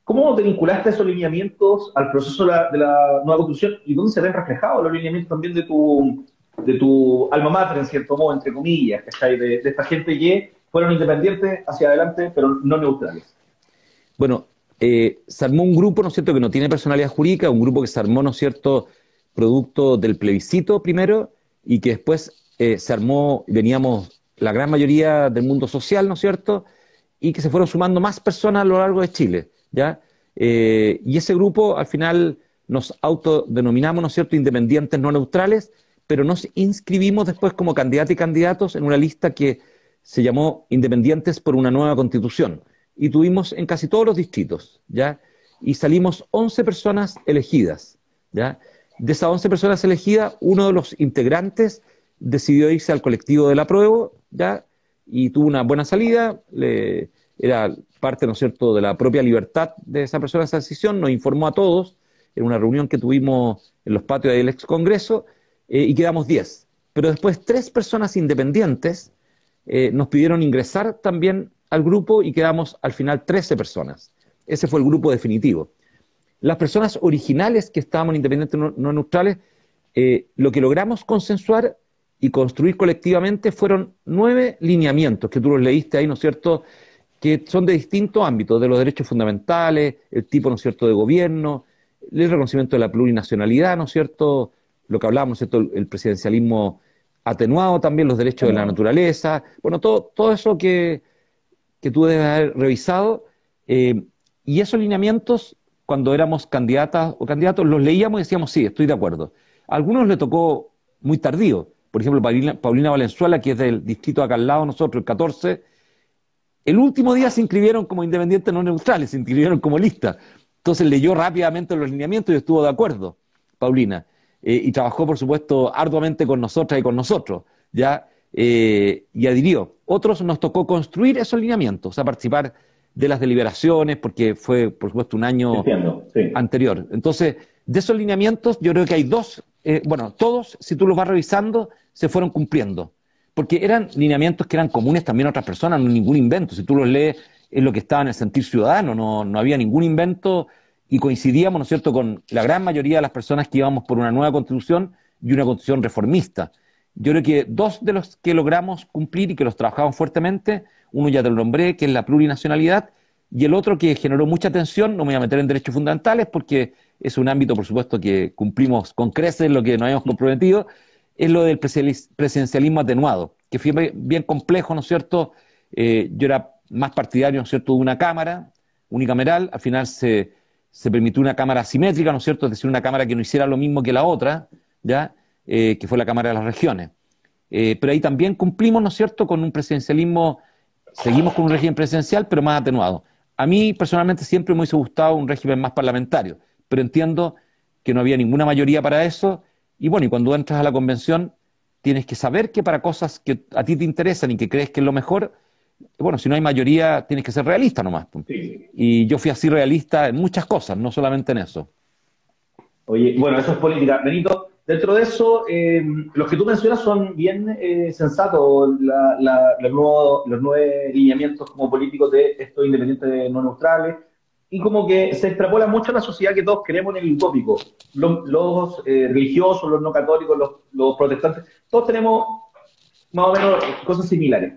¿Cómo te vinculaste a esos lineamientos al proceso de la, nueva constitución y dónde se ven reflejados los lineamientos también de tu, de tu alma mater, en cierto modo, entre comillas, que de, de esta gente que fueron independientes hacia adelante, pero no neutrales? Bueno, eh, se armó un grupo, ¿no es cierto?, que no tiene personalidad jurídica, un grupo que se armó, ¿no es cierto?, producto del plebiscito primero y que después eh, se armó, veníamos la gran mayoría del mundo social, ¿no es cierto?, y que se fueron sumando más personas a lo largo de Chile. ¿ya? Eh, y ese grupo al final nos autodenominamos, ¿no es cierto?, independientes no neutrales, pero nos inscribimos después como candidatos y candidatos en una lista que se llamó Independientes por una nueva constitución. Y tuvimos en casi todos los distritos, ¿ya? Y salimos 11 personas elegidas, ¿ya? De esas 11 personas elegidas, uno de los integrantes decidió irse al colectivo de la prueba, ¿ya? Y tuvo una buena salida, era parte, ¿no es cierto?, de la propia libertad de esa persona esa decisión, nos informó a todos en una reunión que tuvimos en los patios del ex Congreso eh, y quedamos 10. Pero después tres personas independientes eh, nos pidieron ingresar también al grupo y quedamos al final 13 personas. Ese fue el grupo definitivo. Las personas originales que estábamos independientes no, neutrales, eh, lo que logramos consensuar y construir colectivamente fueron nueve lineamientos que tú los leíste ahí, ¿no es cierto?, que son de distintos ámbitos, de los derechos fundamentales, el tipo, ¿no es cierto?, de gobierno, el reconocimiento de la plurinacionalidad, ¿no es cierto?, lo que hablábamos, ¿no es cierto?, el presidencialismo atenuado también, los derechos de la naturaleza, bueno, todo, todo eso que, que tú debes haber revisado, eh, y esos lineamientos, cuando éramos candidatas o candidatos, los leíamos y decíamos, sí, estoy de acuerdo. A algunos le tocó muy tardío, por ejemplo, Paulina, Valenzuela, que es del distrito acá al lado nosotros, el 14, el último día se inscribieron como independientes no neutrales, se inscribieron como lista. Entonces leyó rápidamente los lineamientos y estuvo de acuerdo, Paulina. Eh, y trabajó, por supuesto, arduamente con nosotras y con nosotros, ¿ya? Eh, y adhirió. Otros nos tocó construir esos lineamientos, o sea, participar de las deliberaciones, porque fue, por supuesto, un año anterior. Entonces, de esos lineamientos, yo creo que hay dos, eh, bueno, todos, si tú los vas revisando, se fueron cumpliendo. Porque eran lineamientos que eran comunes también a otras personas, no ningún invento. Si tú los lees, es lo que estaba en el sentir ciudadano, no, no había ningún invento y coincidíamos, ¿no es cierto?, con la gran mayoría de las personas que íbamos por una nueva constitución y una constitución reformista. Yo creo que dos de los que logramos cumplir y que los trabajamos fuertemente, uno ya te lo nombré, que es la plurinacionalidad, y el otro que generó mucha atención, no me voy a meter en derechos fundamentales porque es un ámbito, por supuesto, que cumplimos con creces lo que nos habíamos comprometido, es lo del presidencialismo atenuado, que fue bien complejo, ¿no es cierto? Eh, yo era más partidario, ¿no es cierto?, de una cámara unicameral, al final se, se permitió una cámara asimétrica, ¿no es cierto?, es decir, una cámara que no hiciera lo mismo que la otra, ¿ya?, eh, que fue la Cámara de las Regiones. Eh, pero ahí también cumplimos, ¿no es cierto?, con un presidencialismo, seguimos con un régimen presidencial, pero más atenuado. A mí personalmente siempre me hubiese gustado un régimen más parlamentario, pero entiendo que no había ninguna mayoría para eso. Y bueno, y cuando entras a la convención, tienes que saber que para cosas que a ti te interesan y que crees que es lo mejor, bueno, si no hay mayoría, tienes que ser realista nomás. Y yo fui así realista en muchas cosas, no solamente en eso. Oye, bueno, eso es política. Benito, Dentro de eso, eh, los que tú mencionas son bien eh, sensatos, los, nuevos, los nueve lineamientos como políticos de estos independientes no neutrales, y como que se extrapola mucho a la sociedad que todos queremos en el utópico. Los, eh, religiosos, los no católicos, los, los, protestantes, todos tenemos más o menos cosas similares.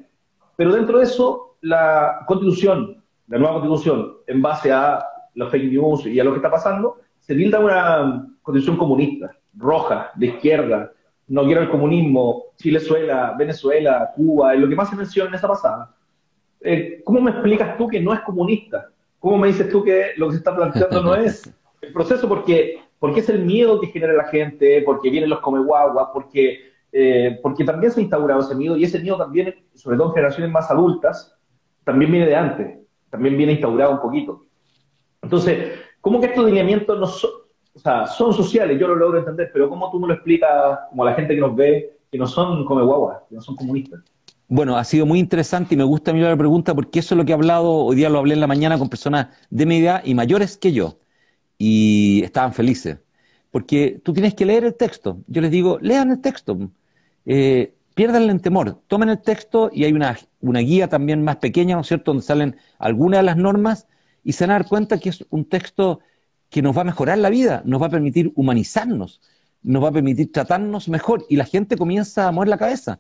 Pero dentro de eso, la constitución, la nueva constitución, en base a los fake news y a lo que está pasando, se tilda una constitución comunista roja, de izquierda, no quiero el comunismo, Chilezuela, Venezuela, Cuba, es lo que más se menciona en esa pasada. Eh, ¿Cómo me explicas tú que no es comunista? ¿Cómo me dices tú que lo que se está planteando no es el proceso? Porque, porque es el miedo que genera la gente, porque vienen los comeguaguas, porque, eh, porque también se ha instaurado ese miedo y ese miedo también, sobre todo en generaciones más adultas, también viene de antes, también viene instaurado un poquito. Entonces, ¿cómo que estos lineamientos no son, o sea, son sociales, yo lo logro entender, pero ¿cómo tú me lo explicas como a la gente que nos ve, que no son come guaguas, que no son comunistas? Bueno, ha sido muy interesante y me gusta mirar la pregunta porque eso es lo que he hablado, hoy día lo hablé en la mañana con personas de mi edad y mayores que yo, y estaban felices. Porque tú tienes que leer el texto. Yo les digo, lean el texto. Eh, pierdan el temor, tomen el texto y hay una, una guía también más pequeña, ¿no es cierto?, donde salen algunas de las normas y se van a dar cuenta que es un texto que nos va a mejorar la vida, nos va a permitir humanizarnos, nos va a permitir tratarnos mejor y la gente comienza a mover la cabeza.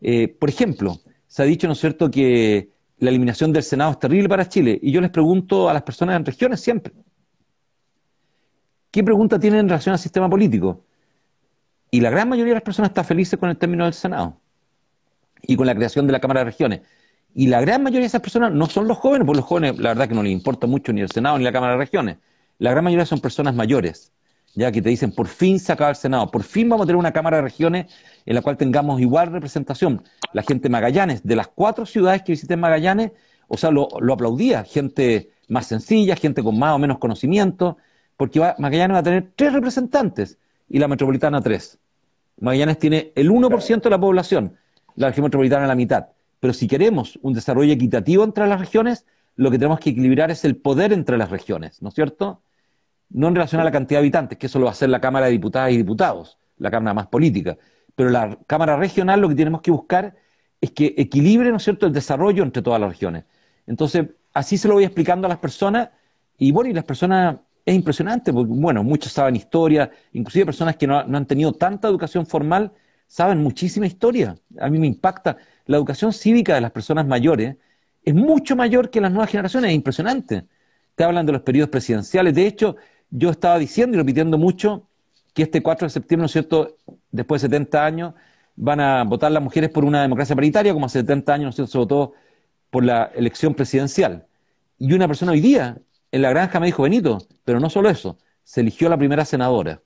Eh, por ejemplo, se ha dicho, ¿no es cierto?, que la eliminación del Senado es terrible para Chile y yo les pregunto a las personas en regiones siempre, ¿qué pregunta tienen en relación al sistema político? Y la gran mayoría de las personas está felices con el término del Senado y con la creación de la Cámara de Regiones. Y la gran mayoría de esas personas no son los jóvenes, porque los jóvenes la verdad que no les importa mucho ni el Senado ni la Cámara de Regiones la gran mayoría son personas mayores, ya que te dicen, por fin se acaba el Senado, por fin vamos a tener una Cámara de Regiones en la cual tengamos igual representación. La gente de Magallanes, de las cuatro ciudades que visité Magallanes, o sea, lo, aplaudía, gente más sencilla, gente con más o menos conocimiento, porque Magallanes va a tener tres representantes y la metropolitana 3. Magallanes tiene el 1% de la población, la región metropolitana la mitad. Pero si queremos un desarrollo equitativo entre las regiones, lo que tenemos que equilibrar es el poder entre las regiones, ¿no es cierto? No en relación a la cantidad de habitantes, que eso lo va a hacer la Cámara de Diputadas y Diputados, la Cámara más política. Pero la Cámara Regional lo que tenemos que buscar es que equilibre, ¿no es cierto?, el desarrollo entre todas las regiones. Entonces, así se lo voy explicando a las personas, y bueno, y las personas es impresionante, porque bueno, muchos saben historia, inclusive personas que no, no han tenido tanta educación formal, saben muchísima historia. A mí me impacta. La educación cívica de las personas mayores es mucho mayor que las nuevas generaciones, es impresionante. Te hablan de los periodos presidenciales. De hecho, yo estaba diciendo y repitiendo mucho que este 4 de septiembre, ¿no es cierto?, después de 70 años, van a votar las mujeres por una democracia paritaria, como hace 70 años, ¿no es cierto?, se votó por la elección presidencial. Y una persona hoy día en la granja me dijo, Benito, pero no solo eso, se eligió la primera senadora.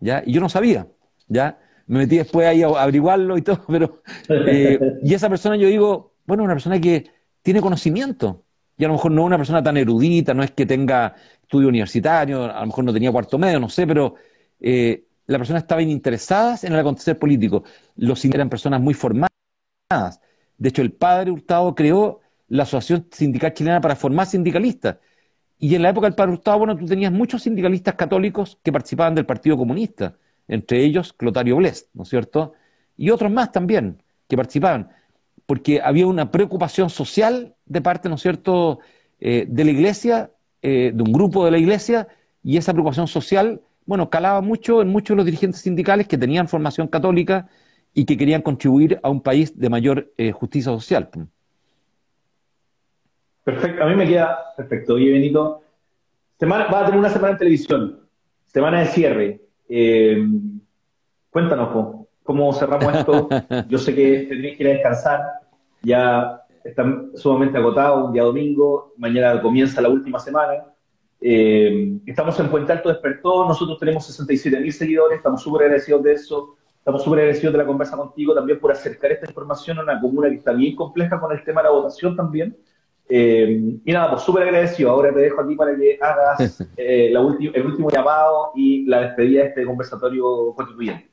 ¿Ya? Y yo no sabía, ¿ya? Me metí después ahí a averiguarlo y todo, pero... Eh, y esa persona yo digo, bueno, una persona que tiene conocimiento, y a lo mejor no una persona tan erudita, no es que tenga estudio universitario, a lo mejor no tenía cuarto medio, no sé, pero eh, la persona estaba interesada en el acontecer político. Los eran personas muy formadas. De hecho, el padre Hurtado creó la Asociación Sindical Chilena para formar sindicalistas. Y en la época del padre Hurtado, bueno, tú tenías muchos sindicalistas católicos que participaban del Partido Comunista, entre ellos Clotario Blest, ¿no es cierto? Y otros más también que participaban, porque había una preocupación social de parte, ¿no es cierto?, eh, de la iglesia, eh, de un grupo de la iglesia, y esa preocupación social, bueno, calaba mucho en muchos de los dirigentes sindicales que tenían formación católica y que querían contribuir a un país de mayor eh, justicia social. Perfecto, a mí me queda perfecto. Oye, Benito, va a tener una semana en televisión, semana de cierre. Cuéntanos, ¿cómo cerramos esto? Yo sé que tendréis que ir a descansar, ya están sumamente agotados, un día domingo, mañana comienza la última semana. Eh, estamos en Puente Alto Despertó, nosotros tenemos 67 mil seguidores, estamos súper agradecidos de eso, estamos súper agradecidos de la conversa contigo también por acercar esta información a una comuna que está bien compleja con el tema de la votación también. Eh, y nada, pues súper agradecido. Ahora te dejo aquí para que hagas eh, la el último llamado y la despedida de este conversatorio constituyente.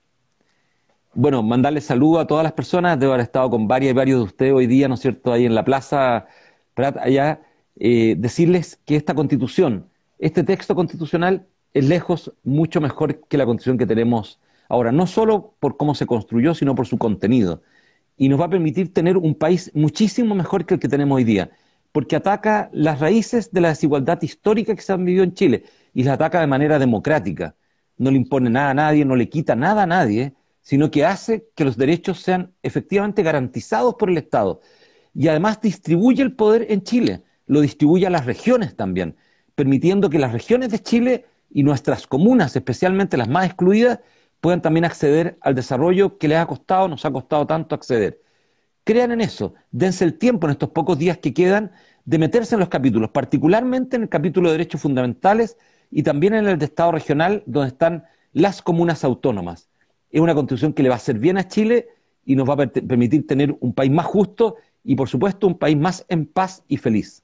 Bueno, mandarle saludo a todas las personas. Debo haber estado con varias y varios de ustedes hoy día, ¿no es cierto?, ahí en la Plaza Prat, allá. Eh, decirles que esta constitución, este texto constitucional, es lejos mucho mejor que la constitución que tenemos ahora, no solo por cómo se construyó, sino por su contenido. Y nos va a permitir tener un país muchísimo mejor que el que tenemos hoy día porque ataca las raíces de la desigualdad histórica que se han vivido en Chile y la ataca de manera democrática. No le impone nada a nadie, no le quita nada a nadie, sino que hace que los derechos sean efectivamente garantizados por el Estado. Y además distribuye el poder en Chile, lo distribuye a las regiones también, permitiendo que las regiones de Chile y nuestras comunas, especialmente las más excluidas, puedan también acceder al desarrollo que les ha costado, nos ha costado tanto acceder. Crean en eso, dense el tiempo en estos pocos días que quedan de meterse en los capítulos, particularmente en el capítulo de derechos fundamentales y también en el de Estado regional, donde están las comunas autónomas. Es una constitución que le va a hacer bien a Chile y nos va a permitir tener un país más justo y, por supuesto, un país más en paz y feliz.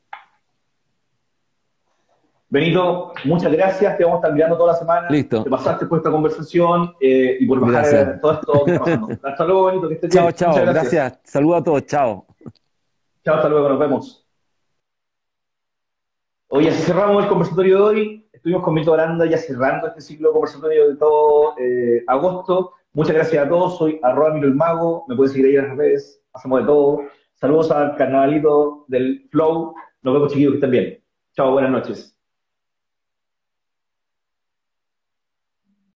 Benito, muchas gracias. Te vamos a estar mirando toda la semana. Listo. Te pasaste por esta conversación eh, y por bajar todo esto que está pasando. Hasta luego, Benito. Que estés chao, bien. Chao, chao. Gracias. Saludos a todos. Chao. Chao, hasta luego. Nos vemos. Hoy así cerramos el conversatorio de hoy. Estuvimos con Benito Aranda ya cerrando este ciclo de conversatorio de todo eh, agosto. Muchas gracias a todos. Soy arroba Milo el Mago. Me puedes seguir ahí en las redes. Hacemos de todo. Saludos al carnavalito del Flow. Nos vemos, chiquillos, que estén bien. Chao, buenas noches.